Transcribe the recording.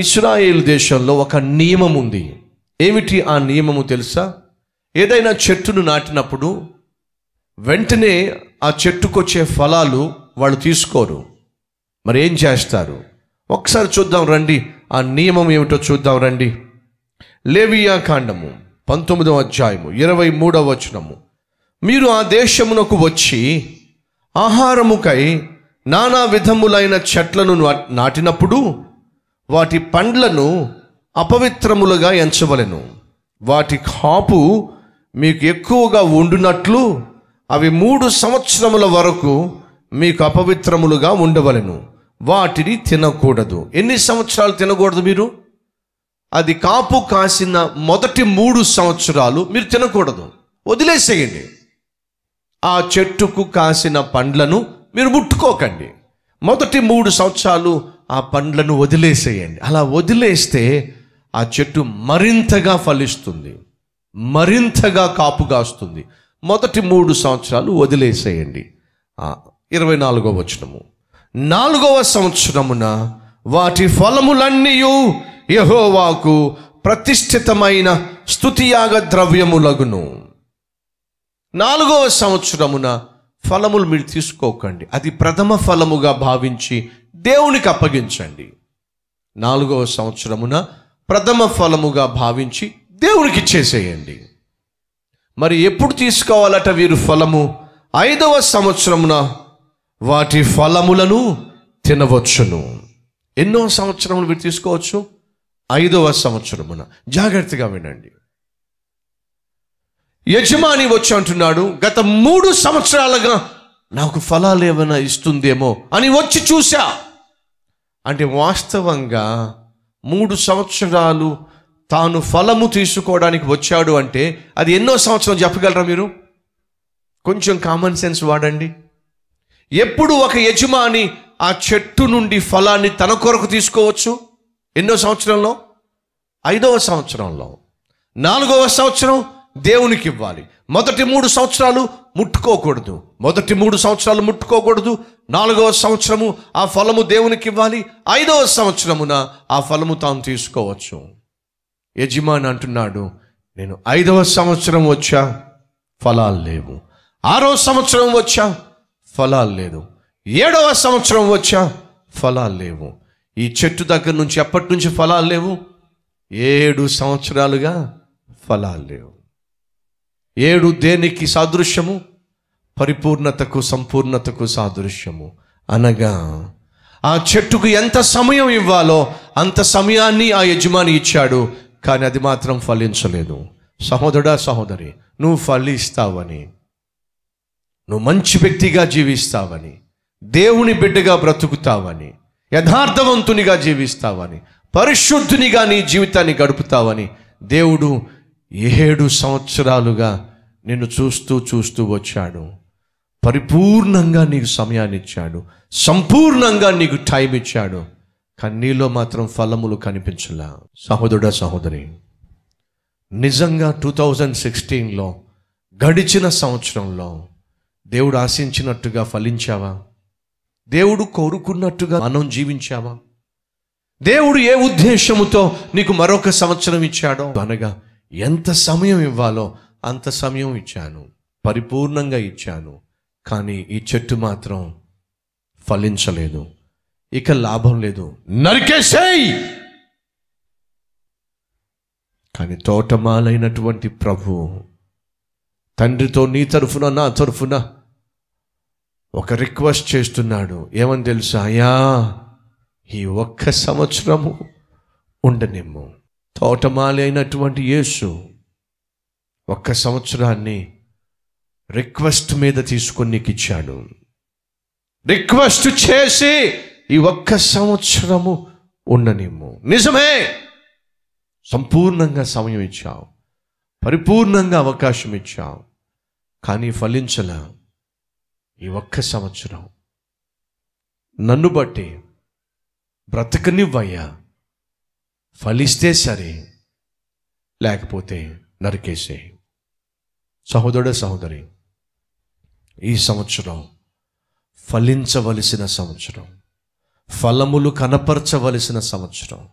Israel దేశంలో ఒక నియమం ఉంది. ఏమిటి ఆ నియమము తెలుసా? ఏదైనా చెట్టును నాటినప్పుడు వెంటనే ఆ చెట్టుకొచ్చే ఫలాలు వాళ్ళు తీసుకోరు. మరి ఏం చేస్తారు? ఒకసారి చూద్దాం రండి. ఆ నియమం ఏమిటో చూద్దాం రండి. లేవియా కాండము పంతొమ్మిదవ అధ్యాయము ఇరవై మూడవ వచనము. మీరు ఆ దేశమునకు వచ్చి ఆహారముకై నానా విధములైన చెట్లను నా- నాటినప్పుడు వాటి పండ్లను అపవిత్రములుగా ఎంచవలెను. వాటి కాపు మీకు ఎక్కువగా ఉండునట్లు అవి మూడు సంవత్సరముల వరకు మీకు అపవిత్రములుగా ఉండవలెను. వాటిని తినకూడదు. ఎన్ని సంవత్సరాలు తినకూడదు మీరు? అది కాపు కాసిన మొదటి మూడు సంవత్సరాలు మీరు తినకూడదు. వదిలేసేయండి. ఆ చెట్టుకు కాసిన పండ్లను మీరు ముట్టుకోకండి. మొదటి మూడు సంవత్సరాలు ఆ పండ్లను వదిలేసేయండి. అలా వదిలేస్తే ఆ చెట్టు మరింతగా ఫలిస్తుంది. మరింతగా కాపు కాస్తుంది. మొదటి మూడు సంవత్సరాలు వదిలేసేయండి. ఇరవై నాలుగో వచనము. నాలుగవ సంవత్సరమున వాటి ఫలములన్నీ యహోవాకు ప్రతిష్ఠితమైన స్థుతియాగ ద్రవ్యములగును. నాలుగవ సంవత్సరమున ఫలములు మీరు తీసుకోకండి. అది ప్రథమ ఫలముగా భావించి దేవునికి అప్పగించండి. నాలుగవ సంవత్సరమున ప్రథమ ఫలముగా భావించి దేవునికి ఇచ్చేసేయండి మరి ఎప్పుడు తీసుకోవాలట వీరు ఫలము? ఐదవ సంవత్సరమున వాటి ఫలములను తినవచ్చును. ఎన్నో సంవత్సరములు మీరు తీసుకోవచ్చు? ఐదవ సంవత్సరమున. జాగ్రత్తగా వినండి. యజమాని వచ్చి అంటున్నాడు గత మూడు సంవత్సరాలుగా నాకు ఫలాలు ఏమైనా ఇస్తుందేమో అని వచ్చి చూశా. అంటే వాస్తవంగా మూడు సంవత్సరాలు తాను ఫలము తీసుకోవడానికి వచ్చాడు అంటే అది ఎన్నో సంవత్సరం చెప్పగలరా మీరు? కొంచెం కామన్ సెన్స్ వాడండి. ఎప్పుడు ఒక యజమాని ఆ చెట్టు నుండి ఫలాన్ని తన కొరకు తీసుకోవచ్చు? ఎన్నో సంవత్సరంలో? ఐదవ సంవత్సరంలో. నాలుగవ సంవత్సరం? దేవునికి ఇవ్వాలి మొదటి మూడు సంవత్సరాలు ముట్టుకోకూడదు. మొదటి మూడు సంవత్సరాలు ముట్టుకోకూడదు. నాలుగవ సంవత్సరము ఆ ఫలము దేవునికి ఇవ్వాలి ఐదవ సంవత్సరమున ఆ ఫలము తాను తీసుకోవచ్చు. యజమాని అంటున్నాడు నేను ఐదవ సంవత్సరం వచ్చా? ఫలాలు లేవు. ఆరో సంవత్సరం వచ్చా? ఫలాలు లేదు. ఏడవ సంవత్సరం వచ్చా? ఫలాలు లేవు. ఈ చెట్టు దగ్గర నుంచి ఎప్పటి నుంచి ఫలాలు లేవు? ఏడు సంవత్సరాలుగా ఫలాలు లేవు. ఏడు దేనికి సాదృశ్యము? పరిపూర్ణతకు సంపూర్ణతకు సాదృశ్యము. అనగా ఆ చెట్టుకు ఎంత సమయం ఇవ్వాలో అంత సమయాన్ని ఆ యజమాని ఇచ్చాడు కానీ అది మాత్రం ఫలించలేదు. సహోదరుడా సహోదరి నువ్వు ఫలిస్తావని నువ్వు మంచి వ్యక్తిగా జీవిస్తావని దేవుని బిడ్డగా బ్రతుకుతావని యథార్థవంతునిగా జీవిస్తావని పరిశుద్ధునిగా నీ జీవితాన్ని గడుపుతావని దేవుడు ఏడు సంవత్సరాలుగా నిన్ను చూస్తూ చూస్తూ వచ్చాడు. పరిపూర్ణంగా నీకు సమయాన్ని ఇచ్చాడు. సంపూర్ణంగా నీకు టైం ఇచ్చాడు. కానీ నీలో మాత్రం ఫలములు కనిపించలా. సహోదరుడా సహోదరి నిజంగా టూ థౌజండ్ సిక్స్టీన్లో గడిచిన సంవత్సరంలో దేవుడు ఆశించినట్టుగా ఫలించావా? దేవుడు కోరుకున్నట్టుగా మనం జీవించావా? దేవుడు ఏ ఉద్దేశముతో నీకు మరొక సంవత్సరం ఇచ్చాడో అనగా ఎంత సమయం ఇవ్వాలో అంత సమయం ఇచ్చాను. పరిపూర్ణంగా ఇచ్చాను. కానీ ఈ చెట్టు మాత్రం ఫలించలేదు. ఇక లాభం లేదు. నరికేసేయ్! కానీ తోటమాలైనటువంటి ప్రభు తండ్రితో నీ తరఫున నా తరఫున ఒక రిక్వెస్ట్ చేస్తున్నాడు. ఏమని తెలుసా? అయ్యా ఈ ఒక్క సంవత్సరము ఉండనిమ్ము. తోటమాలి అయినటువంటి యేసు ఒక్క సంవత్సరాన్ని రిక్వెస్ట్ మీద తీసుకొని నీకు ఇచ్చాడు. రిక్వెస్ట్ చేసి ఈ ఒక్క సంవత్సరము ఉండనిమ్ము. నిజమే! సంపూర్ణంగా సమయం ఇచ్చావు. పరిపూర్ణంగా అవకాశం ఇచ్చావు. కానీ ఫలించల ఈ ఒక్క సంవత్సరం నన్ను బట్టి బ్రతకనివ్వయ్యా. ఫలిస్తే సరే లేకపోతే నరికేసే. సహోదరుడు సహోదరి ఈ సంవత్సరం ఫలించవలసిన సంవత్సరం ఫలములు కనపరచవలసిన సంవత్సరం